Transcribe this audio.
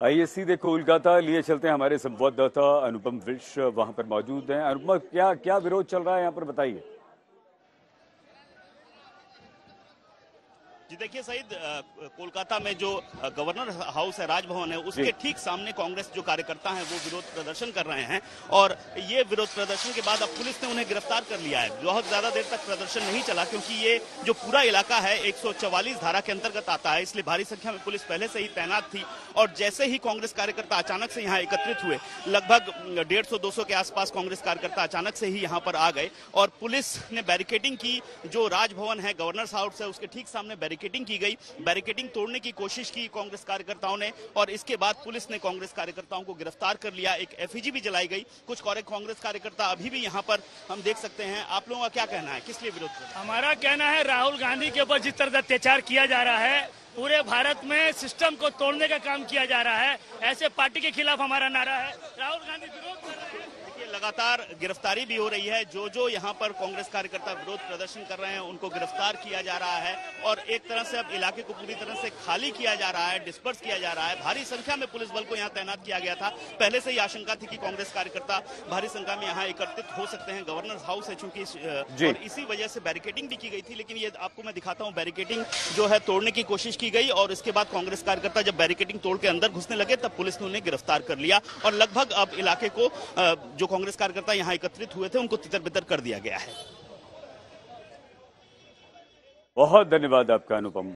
आइए सीधे कोलकाता, लिए चलते हैं हमारे संवाददाता अनुपम विश्व वहाँ पर मौजूद हैं। अनुपम, क्या क्या विरोध चल रहा है यहाँ पर, बताइए। जी देखिए सईद कोलकाता में जो गवर्नर हाउस है राजभवन है उसके ठीक सामने कांग्रेस जो कार्यकर्ता हैं वो विरोध प्रदर्शन कर रहे हैं और ये विरोध प्रदर्शन के बाद अब पुलिस ने उन्हें गिरफ़्तार कर लिया है। बहुत ज़्यादा देर तक प्रदर्शन नहीं चला क्योंकि ये जो पूरा इलाका है एक धारा के अंतर्गत आता है इसलिए भारी संख्या में पुलिस पहले से ही तैनात थी और जैसे ही कांग्रेस कार्यकर्ता अचानक से यहाँ एकत्रित हुए लगभग डेढ़ सौ दो के आसपास कांग्रेस कार्यकर्ता अचानक से ही यहाँ पर आ गए और पुलिस ने बैरिकेडिंग की। जो राजभवन है गवर्नर हाउस है उसके ठीक सामने बैरिकेडिंग की गई। बैरिकेडिंग तोड़ने की कोशिश की कांग्रेस कार्यकर्ताओं ने और इसके बाद पुलिस ने कांग्रेस कार्यकर्ताओं को गिरफ़्तार कर लिया। एक एफईजी भी जलाई गई। कुछ कांग्रेस कार्यकर्ता अभी भी यहाँ पर हम देख सकते हैं। आप लोगों का क्या कहना है? किस लिए विरोध हमारा कहना है, राहुल गांधी के ऊपर जिस तरह अत्याचार किया जा रहा है, पूरे भारत में सिस्टम को तोड़ने का काम किया जा रहा है। ऐसे पार्टी के खिलाफ हमारा नारा है। राहुल गांधी विरोध लगातार गिरफ्तारी भी हो रही है। जो जो यहाँ पर कांग्रेस कार्यकर्ता विरोध प्रदर्शन कर रहे हैं उनको गिरफ़्तार किया जा रहा है और एक तरह से अब इलाके को पूरी तरह से खाली किया जा रहा है डिस्पर्स किया जा रहा है। भारी संख्या में पुलिस बल को यहाँ तैनात किया गया था। पहले से ही आशंका थी कि कांग्रेस कार्यकर्ता भारी संख्या में यहाँ एकत्रित हो सकते हैं। गवर्नर हाउस है चूँकि और इसी वजह से बैरिकेडिंग भी की गई थी लेकिन ये आपको मैं दिखाता हूँ बैरिकेडिंग जो है तोड़ने की कोशिश की गई और इसके बाद कांग्रेस कार्यकर्ता जब बैरिकेडिंग तोड़ के अंदर घुसने लगे तब पुलिस ने उन्हें गिरफ़्तार कर लिया और लगभग अब इलाके को जो कांग्रेस कार्यकर्ता यहाँ एकत्रित हुए थे, उनको तितर बितर कर दिया गया है। बहुत धन्यवाद आपका अनुपम।